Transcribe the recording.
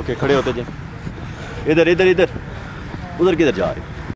Okay खड़े होते जाए इधर इधर इधर। उधर किधर जा रहे